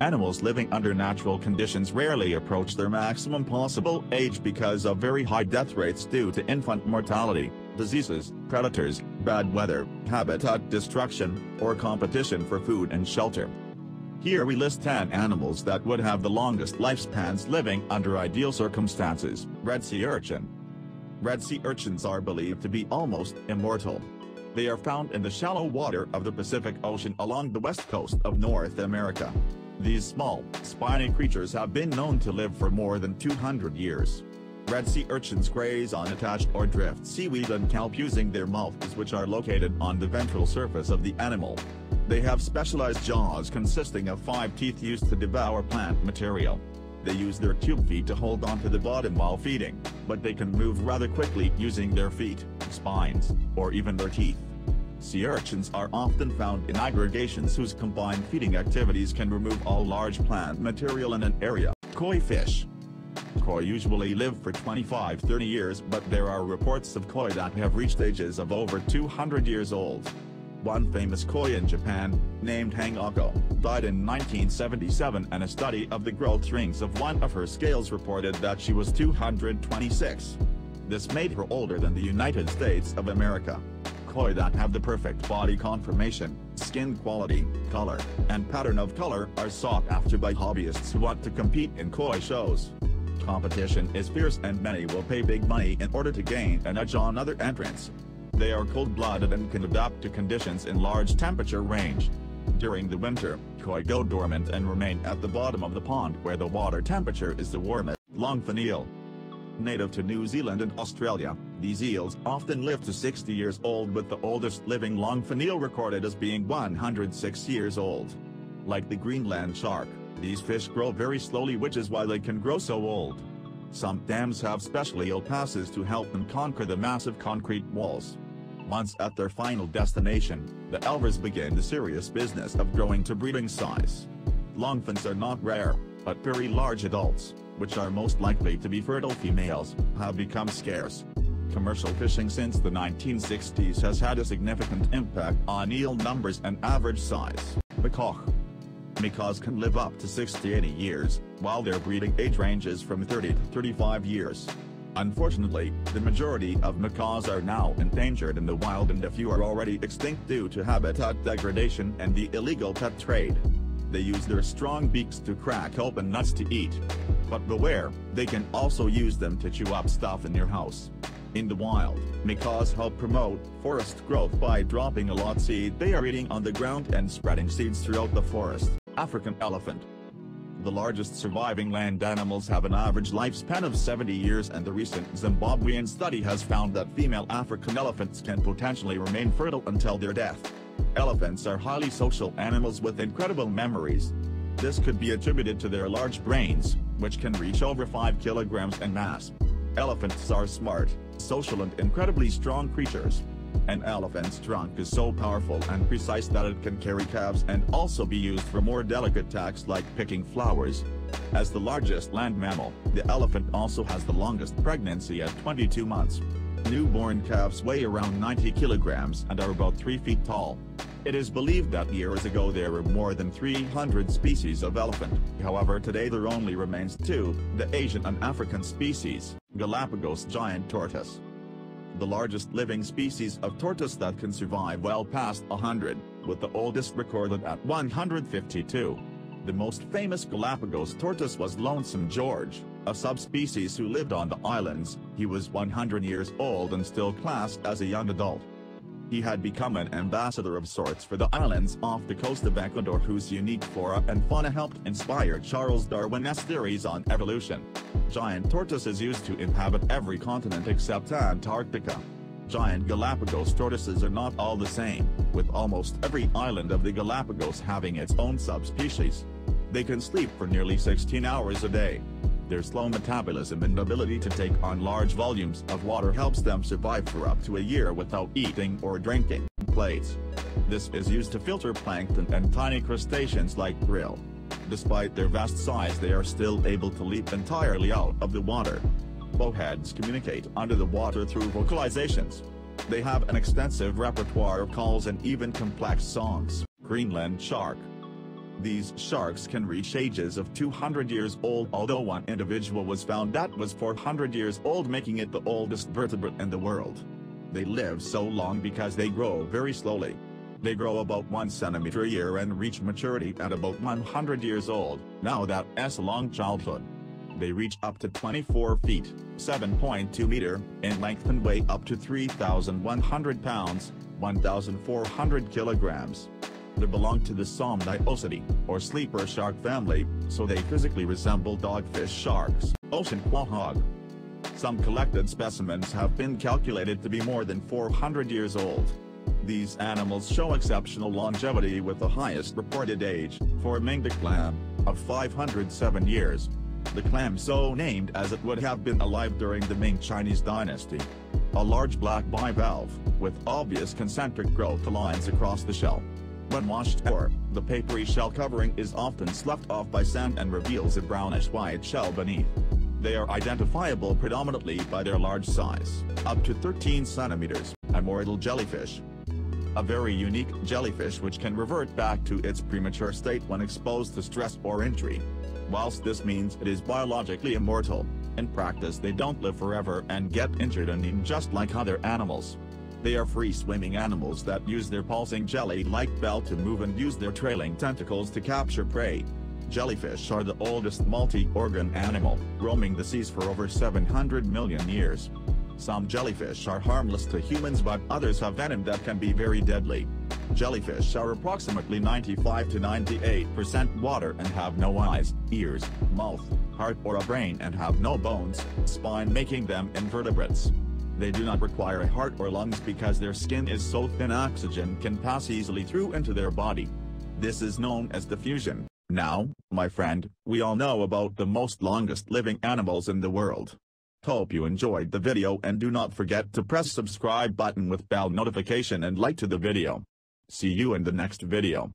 Animals living under natural conditions rarely approach their maximum possible age because of very high death rates due to infant mortality, diseases, predators, bad weather, habitat destruction, or competition for food and shelter. Here we list 10 animals that would have the longest lifespans living under ideal circumstances. Red Sea Urchin Red sea urchins are believed to be almost immortal. They are found in the shallow water of the Pacific Ocean along the west coast of North America. These small, spiny creatures have been known to live for more than 200 years. Red sea urchins graze on attached or drift seaweed and kelp using their mouths which are located on the ventral surface of the animal. They have specialized jaws consisting of five teeth used to devour plant material. They use their tube feet to hold onto the bottom while feeding, but they can move rather quickly using their feet, spines, or even their teeth. Sea urchins are often found in aggregations whose combined feeding activities can remove all large plant material in an area. Koi fish. Koi usually live for 25-30 years but there are reports of koi that have reached ages of over 200 years old. One famous koi in Japan, named Hanako, died in 1977 and a study of the growth rings of one of her scales reported that she was 226. This made her older than the United States of America koi that have the perfect body conformation, skin quality, color, and pattern of color are sought after by hobbyists who want to compete in koi shows. Competition is fierce and many will pay big money in order to gain an edge on other entrants. They are cold-blooded and can adapt to conditions in large temperature range. During the winter, koi go dormant and remain at the bottom of the pond where the water temperature is the warmest. Longfin eel, Native to New Zealand and Australia, these eels often live to 60 years old with the oldest living longfin eel recorded as being 106 years old. Like the Greenland shark, these fish grow very slowly which is why they can grow so old. Some dams have special eel passes to help them conquer the massive concrete walls. Once at their final destination, the elvers begin the serious business of growing to breeding size. Longfins are not rare, but very large adults, which are most likely to be fertile females, have become scarce. Commercial fishing since the 1960s has had a significant impact on eel numbers and average size. Macaw Macaws can live up to 60-80 years, while their breeding age ranges from 30 to 35 years. Unfortunately, the majority of macaws are now endangered in the wild and a few are already extinct due to habitat degradation and the illegal pet trade. They use their strong beaks to crack open nuts to eat. But beware, they can also use them to chew up stuff in your house. In the wild, macaws help promote forest growth by dropping a lot of seed they are eating on the ground and spreading seeds throughout the forest. African elephant. The largest surviving land animals have an average lifespan of 70 years and the recent Zimbabwean study has found that female African elephants can potentially remain fertile until their death. Elephants are highly social animals with incredible memories. This could be attributed to their large brains, which can reach over 5 kilograms in mass. Elephants are smart, social and incredibly strong creatures. An elephant's trunk is so powerful and precise that it can carry calves and also be used for more delicate tasks like picking flowers. As the largest land mammal, the elephant also has the longest pregnancy at 22 months. Newborn calves weigh around 90 kilograms and are about 3 feet tall. It is believed that years ago there were more than 300 species of elephant, however today there only remains two, the Asian and African species, Galapagos giant tortoise. The largest living species of tortoise that can survive well past 100, with the oldest recorded at 152. The most famous Galapagos tortoise was Lonesome George, a subspecies who lived on the islands, he was 100 years old and still classed as a young adult. He had become an ambassador of sorts for the islands off the coast of Ecuador whose unique flora and fauna helped inspire Charles Darwin's theories on evolution. Giant tortoises used to inhabit every continent except Antarctica. Giant Galapagos tortoises are not all the same, with almost every island of the Galapagos having its own subspecies. They can sleep for nearly 16 hours a day. Their slow metabolism and ability to take on large volumes of water helps them survive for up to a year without eating or drinking plates. This is used to filter plankton and tiny crustaceans like krill. Despite their vast size they are still able to leap entirely out of the water. Bowheads communicate under the water through vocalizations. They have an extensive repertoire of calls and even complex songs. Greenland shark These sharks can reach ages of 200 years old although one individual was found that was 400 years old making it the oldest vertebrate in the world. They live so long because they grow very slowly. They grow about 1 centimeter a year and reach maturity at about 100 years old, now that's long childhood. They reach up to 24 feet, 7.2 meter, in length and weigh up to 3,100 pounds, 1,400 kilograms. They belong to the Somniosidae, or sleeper shark family, so they physically resemble dogfish sharks, ocean quahog. Some collected specimens have been calculated to be more than 400 years old. These animals show exceptional longevity with the highest reported age, for Ming clam, of 507 years. The clam so named as it would have been alive during the Ming Chinese dynasty. A large black bivalve, with obvious concentric growth lines across the shell. When washed or, the papery shell covering is often sloughed off by sand and reveals a brownish-white shell beneath. They are identifiable predominantly by their large size, up to 13 centimeters, immortal jellyfish, a very unique jellyfish which can revert back to its premature state when exposed to stress or injury. Whilst this means it is biologically immortal, in practice they don't live forever and get injured and eaten just like other animals. They are free-swimming animals that use their pulsing jelly-like bell to move and use their trailing tentacles to capture prey. Jellyfish are the oldest multi-organ animal, roaming the seas for over 700 million years. Some jellyfish are harmless to humans but others have venom that can be very deadly. Jellyfish are approximately 95 to 98% water and have no eyes, ears, mouth, heart or a brain and have no bones, spine making them invertebrates. They do not require a heart or lungs because their skin is so thin oxygen can pass easily through into their body. This is known as diffusion. Now, my friend, we all know about the most longest living animals in the world. Hope you enjoyed the video and do not forget to press subscribe button with bell notification and like to the video. See you in the next video.